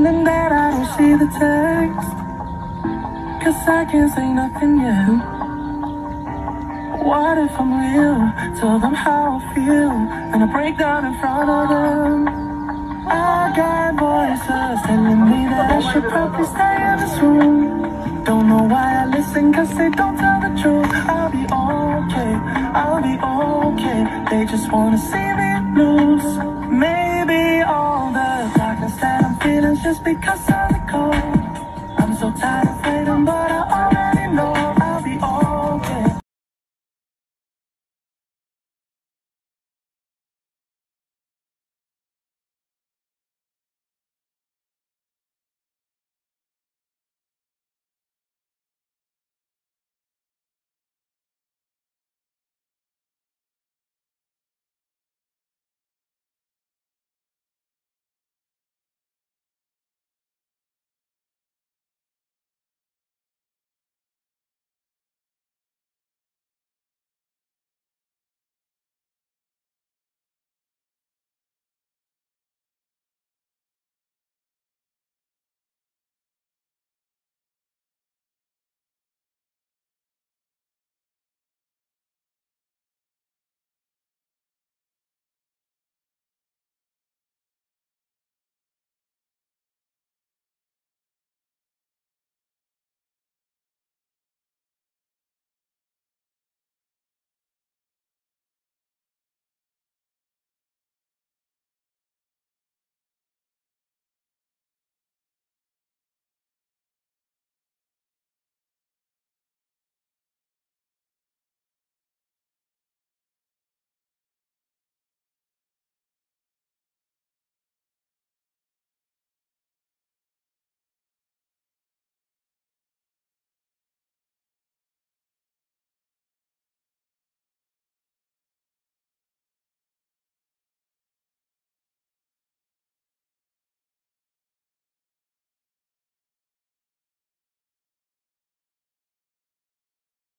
pretending that I don't see the text. Cause I can't say nothing yet. What if I'm real? Tell them how I feel. And I break down in front of them. I got voices telling me that I should probably stay in this room. Don't know why I listen, cause they don't tell the truth. I'll be okay, I'll be okay. They just wanna see me lose. Because